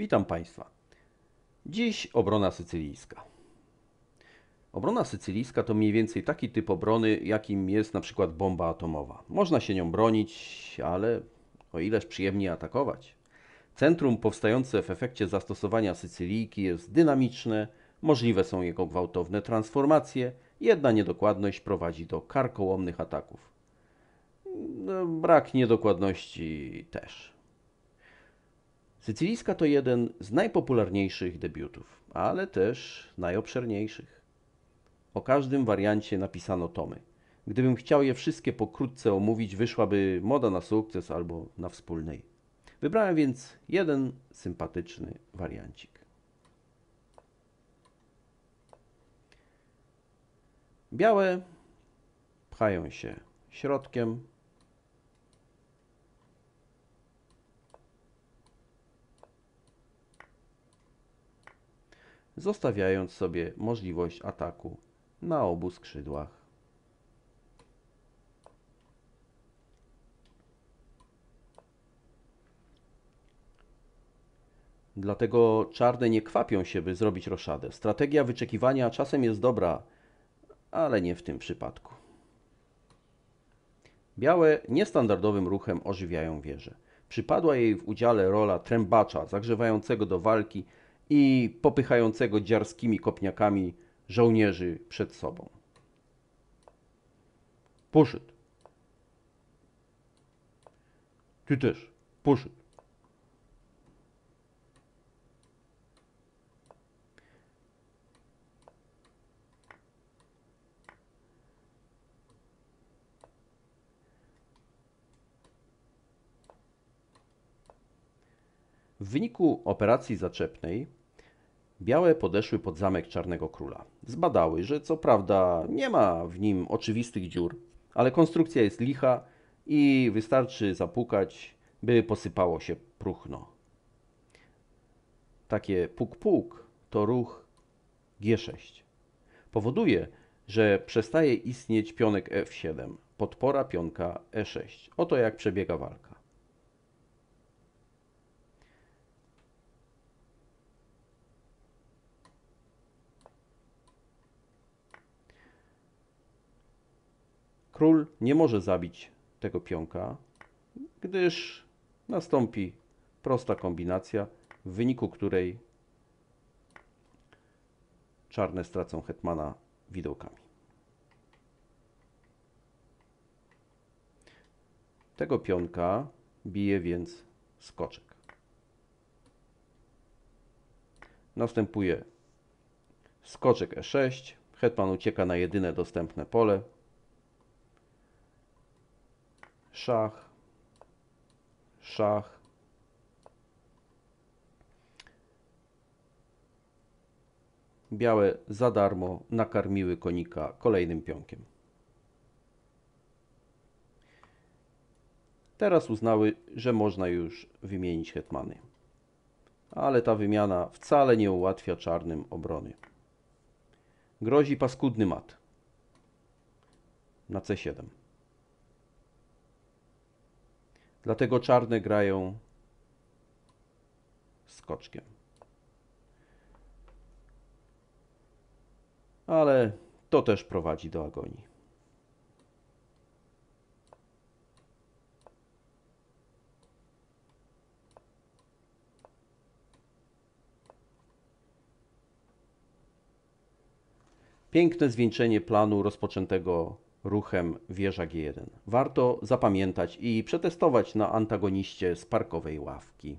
Witam Państwa. Dziś obrona sycylijska. Obrona sycylijska to mniej więcej taki typ obrony, jakim jest na przykład bomba atomowa. Można się nią bronić, ale o ileż przyjemnie atakować. Centrum powstające w efekcie zastosowania Sycylijki jest dynamiczne, możliwe są jego gwałtowne transformacje, jedna niedokładność prowadzi do karkołomnych ataków. No, brak niedokładności też. Sycylijska to jeden z najpopularniejszych debiutów, ale też najobszerniejszych. O każdym wariancie napisano tomy. Gdybym chciał je wszystkie pokrótce omówić, wyszłaby moda na sukces albo na wspólnej. Wybrałem więc jeden sympatyczny wariancik. Białe pchają się środkiem, zostawiając sobie możliwość ataku na obu skrzydłach. Dlatego czarne nie kwapią się, by zrobić roszadę. Strategia wyczekiwania czasem jest dobra, ale nie w tym przypadku. Białe niestandardowym ruchem ożywiają wieżę. Przypadła jej w udziale rola trębacza zagrzewającego do walki i popychającego dziarskimi kopniakami żołnierzy przed sobą. Poszedł. Ty też. Poszedł. W wyniku operacji zaczepnej białe podeszły pod zamek Czarnego Króla. Zbadały, że co prawda nie ma w nim oczywistych dziur, ale konstrukcja jest licha i wystarczy zapukać, by posypało się próchno. Takie puk-puk to ruch G6. Powoduje, że przestaje istnieć pionek F7, podpora pionka E6. Oto jak przebiega walka. Król nie może zabić tego pionka, gdyż nastąpi prosta kombinacja, w wyniku której czarne stracą hetmana widełkami. Tego pionka bije więc skoczek. Następuje skoczek e6, hetman ucieka na jedyne dostępne pole, szach, szach. Białe za darmo nakarmiły konika kolejnym pionkiem. Teraz uznały, że można już wymienić hetmany. Ale ta wymiana wcale nie ułatwia czarnym obrony. Grozi paskudny mat na C7. Dlatego czarne grają skoczkiem. Ale to też prowadzi do agonii. Piękne zwieńczenie planu rozpoczętego ruchem wieża G1. Warto zapamiętać i przetestować na antagoniście z parkowej ławki.